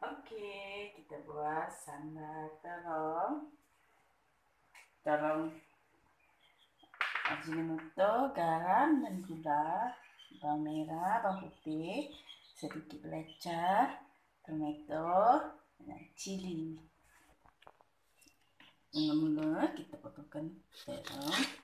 Oke, kita buat sambal terong. Terong ajinomoto, garam dan gula, bawang merah, bawang putih, sedikit leca, tomato, dan chili. Mula-mula kita potongkan terong.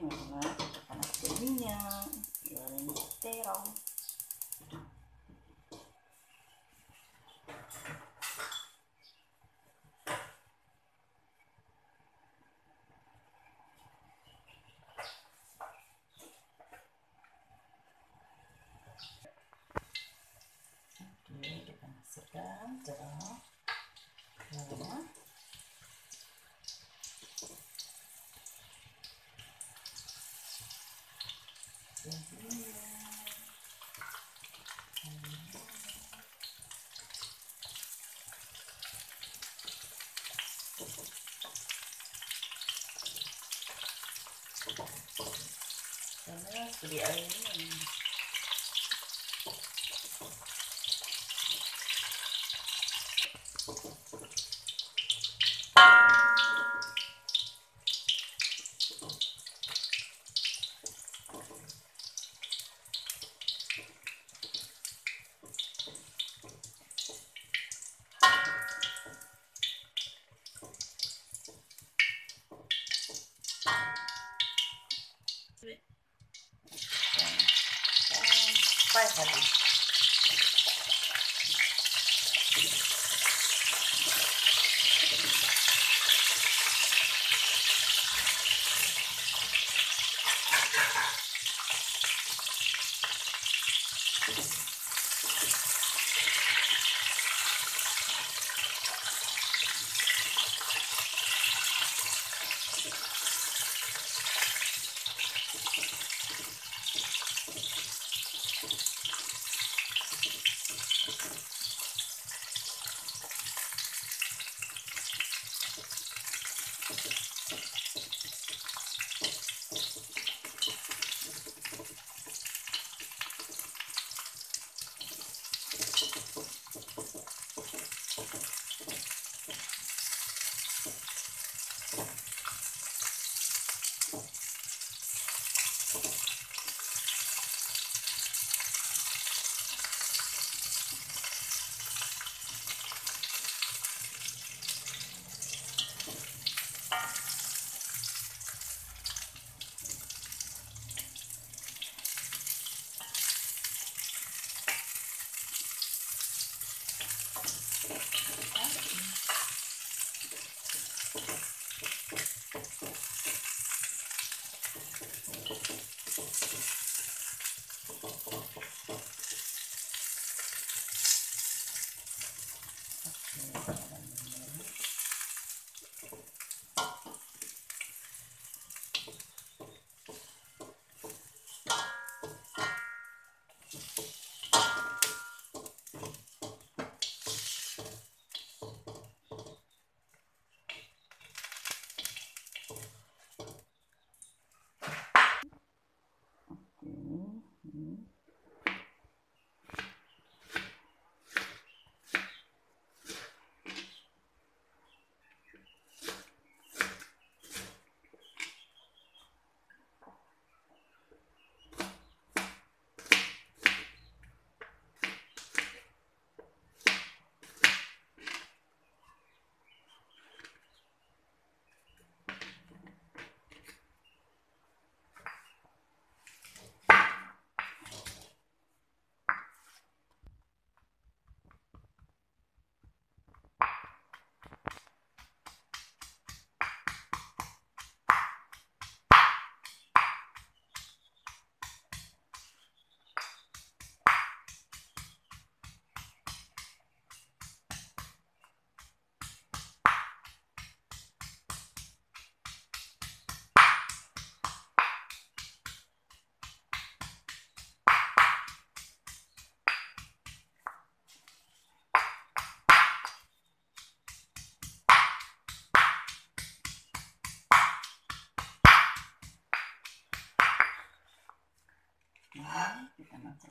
Oke, mama kita panaskan minyak, goreng terong. Oke, kita masukkan. Terong. Karena beli air ini Bye, heavy.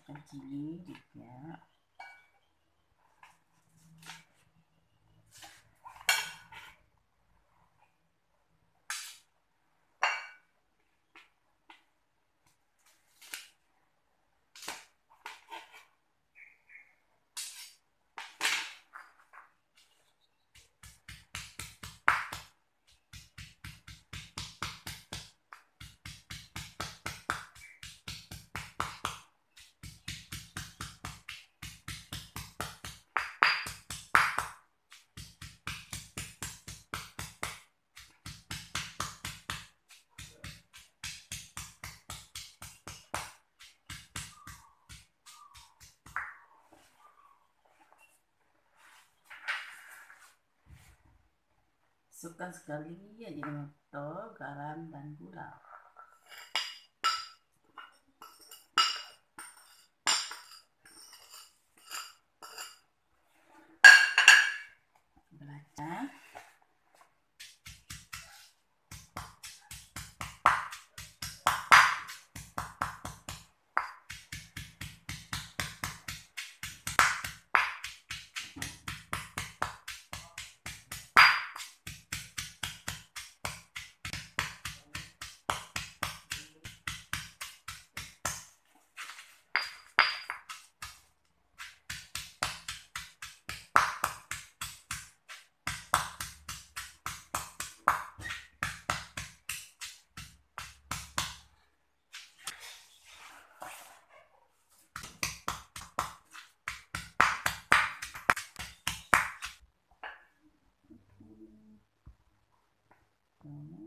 Aji juga Masukkan sekali aja mentol, garam, dan gula. Belacan. Kita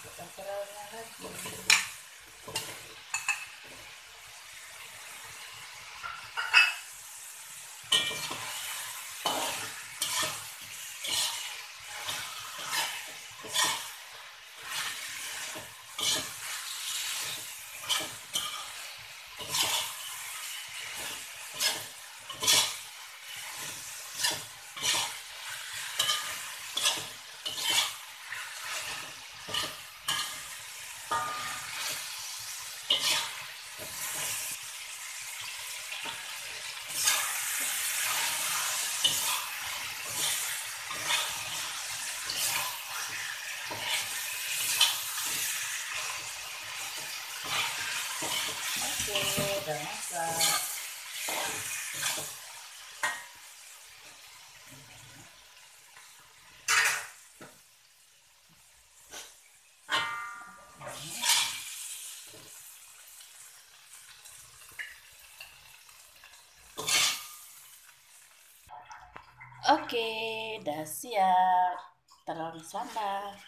masukkan teralnya lagi udah masak Oke, okay, dah siap. Terlalu sambal.